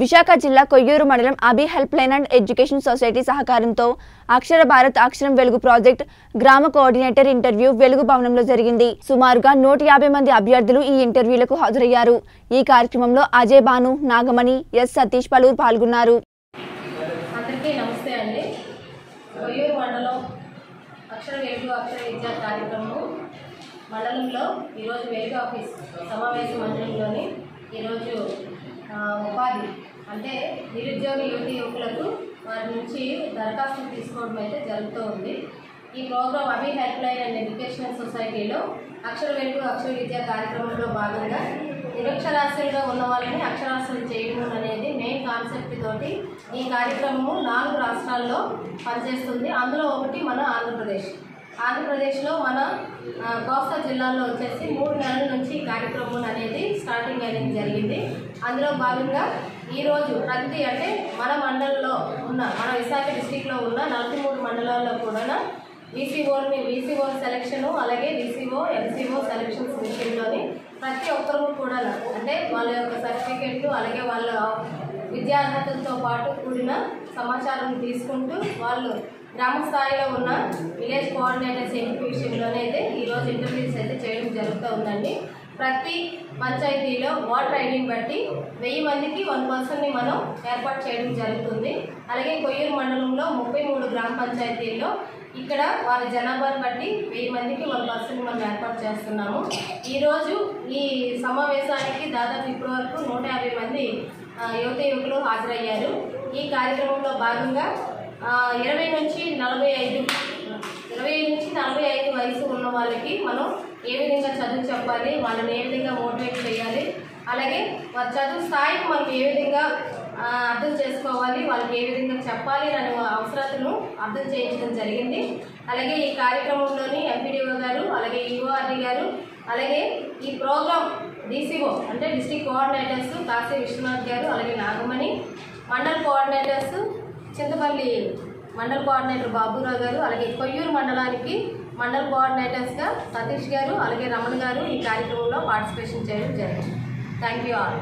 విశాఖ జిల్లా కొయ్యూరు మండలం Abhi helpline and education society సహకారంతో అక్షర భారత్ అక్షరం వెలుగు ప్రాజెక్ట్ గ్రామ కోఆర్డినేటర్ ఇంటర్వ్యూ వెలుగు భవనంలో జరిగింది. సుమారుగా నూట యాభై మంది అభ్యర్థులు ఈ ఇంటర్వ్యూలకు హాజరయ్యారు. ఈ కార్యక్రమంలో అజయ్ భాను నాగమణి ఎస్ సతీష్ పలువురు పాల్గొన్నారు. మండలంలో ఈరోజు వెలుగు ఆఫీస్ సమావేశ మండలంలోని అంటే నిరుద్యోగ యువతి యువకులకు వారి నుంచి దరఖాస్తులు తీసుకోవడం అయితే జరుగుతూ ఉంది. ఈ program Abhi help line and educational సొసైటీలో అక్షర వెలుగు అక్షర విద్యా కార్యక్రమంలో భాగంగా నిరక్షరాస్యులుగా ఉన్న వాళ్ళని అక్షరాస్యులు చేయడం అనేది మెయిన్ కాన్సెప్ట్ తోటి ఈ కార్యక్రమము నాలుగు రాష్ట్రాల్లో పనిచేస్తుంది. అందులో ఒకటి మన ఆంధ్రప్రదేశ్. ఆంధ్రప్రదేశ్లో మన కోస్తా జిల్లాలో వచ్చేసి మూడు నెలల నుంచి కార్యక్రమం అనేది స్టార్టింగ్ అనేది జరిగింది. అందులో భాగంగా ఈరోజు ప్రతి అంటే మన మండలంలో ఉన్న మన విశాఖ డిస్టిక్లో ఉన్న నలభై మూడు మండలాల్లో కూడా వీసీఓని వీసీఓ సెలక్షను అలాగే వీసీఓ ఎంసీఓ సెలక్షన్స్ విషయంలోని ప్రతి ఒక్కరూ కూడా అంటే వాళ్ళ యొక్క సర్టిఫికెట్లు అలాగే వాళ్ళ విద్యార్హతలతో పాటు కూడిన సమాచారం తీసుకుంటూ వాళ్ళు గ్రామ స్థాయిలో ఉన్న విలేజ్ కోఆర్డినేటర్స్ ఎంపీ విషయంలోనే అయితే ఈరోజు ఇంటర్వ్యూస్ అయితే చేయడం జరుగుతూ ఉందండి. ప్రతి పంచాయతీలో వాటర్ ఐడిని బట్టి వెయ్యి మందికి వన్ పర్సన్ని మనం ఏర్పాటు చేయడం జరుగుతుంది. అలాగే కొయ్యూరు మండలంలో ముప్పై మూడు గ్రామ పంచాయతీల్లో ఇక్కడ వారి జనాభాను బట్టి వెయ్యి మందికి వన్ పర్సెంట్ మనం ఏర్పాటు చేస్తున్నాము. ఈరోజు ఈ సమావేశానికి దాదాపు ఇప్పటి వరకు నూట యాభై మంది యువత యువకులు హాజరయ్యారు. ఈ కార్యక్రమంలో భాగంగా ఇరవై నుంచి నలభై ఐదు ఇరవై నుంచి నలభై ఐదు వయసు ఉన్న వాళ్ళకి మనం ఏ విధంగా చదువు చెప్పాలి వాళ్ళని ఏ విధంగా మోటివేట్ చేయాలి అలాగే వారి చదువు స్థాయికి మనం ఏ విధంగా అర్థం చేసుకోవాలి వాళ్ళకి ఏ విధంగా చెప్పాలి అనే అవసరాలను అర్థం చేయించడం జరిగింది. అలాగే ఈ కార్యక్రమంలోని ఎంపీడీఓ గారు అలాగే ఈఓఆర్డి గారు అలాగే ఈ ప్రోగ్రాం డీసీఓ అంటే డిస్టిక్ కోఆర్డినేటర్స్ కాశీ విశ్వనాథ్ గారు అలాగే నాగమణి మండల్ కోఆర్డినేటర్స్ చింతపల్లి మండల్ కోఆర్డినేటర్ బాబురావు గారు అలాగే కొయ్యూరు మండలానికి మండల్ కోఆర్డినేటర్స్గా సతీష్ గారు అలాగే రమణ గారు ఈ కార్యక్రమంలో పార్టిసిపేషన్ చేయడం జరిగింది. Thank you all